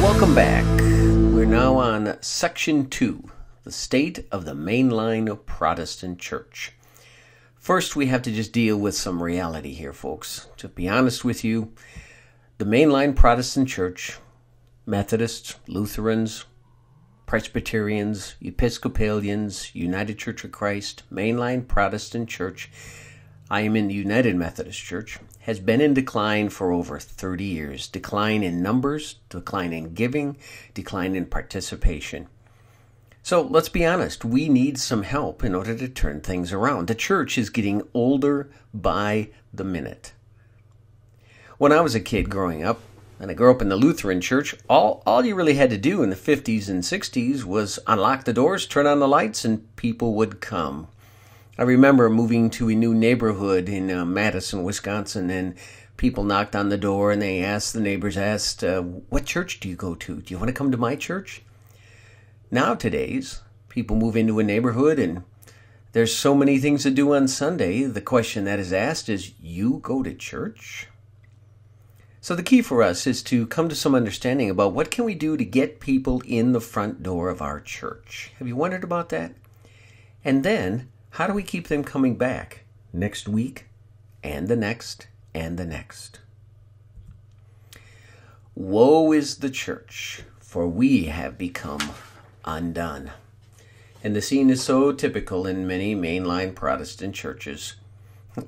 Welcome back. We're now on Section 2 The State of the Mainline Protestant Church. First, we have to just deal with some reality here, folks. To be honest with you, the mainline Protestant Church, Methodists, Lutherans, Presbyterians, Episcopalians, United Church of Christ, mainline Protestant Church, I am in the United Methodist Church, has been in decline for over 30 years. Decline in numbers, decline in giving, decline in participation. So let's be honest, we need some help in order to turn things around. The church is getting older by the minute. When I was a kid growing up, and I grew up in the Lutheran church, all, all you really had to do in the 50s and 60s was unlock the doors, turn on the lights, and people would come. I remember moving to a new neighborhood in uh, Madison, Wisconsin, and people knocked on the door and they asked, the neighbors asked, uh, What church do you go to? Do you want to come to my church? Now, today's people move into a neighborhood and there's so many things to do on Sunday. The question that is asked is, You go to church? So the key for us is to come to some understanding about what can we do to get people in the front door of our church. Have you wondered about that? And then how do we keep them coming back next week and the next and the next? Woe is the church, for we have become undone. And the scene is so typical in many mainline Protestant churches.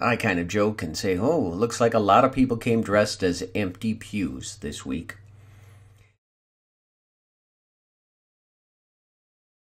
I kind of joke and say, oh, looks like a lot of people came dressed as empty pews this week.